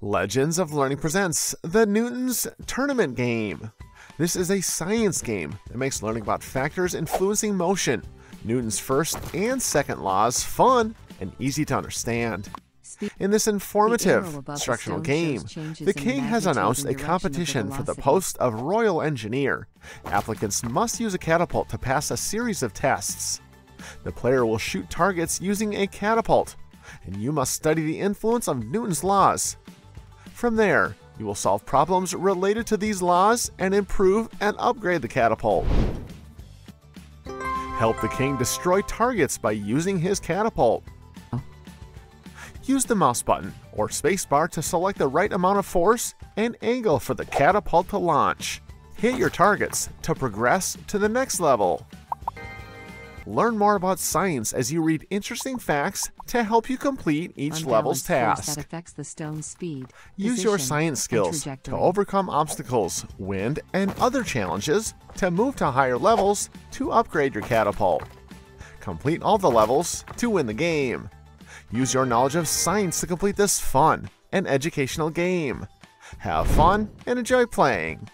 Legends of Learning presents the Newton's Tournament Game. This is a science game that makes learning about factors influencing motion, Newton's first and second laws, fun and easy to understand. In this informative instructional game, the King has announced a competition for the post of Royal Engineer. Applicants must use a catapult to pass a series of tests. The player will shoot targets using a catapult, and you must study the influence of Newton's laws. From there, you will solve problems related to these laws and improve and upgrade the catapult. Help the king destroy targets by using his catapult. Use the mouse button or spacebar to select the right amount of force and angle for the catapult to launch. Hit your targets to progress to the next level. Learn more about science as you read interesting facts to help you complete each level's task. That affects the stone's speed, Use your science skills to overcome obstacles, wind, and other challenges to move to higher levels to upgrade your catapult. Complete all the levels to win the game. Use your knowledge of science to complete this fun and educational game. Have fun and enjoy playing.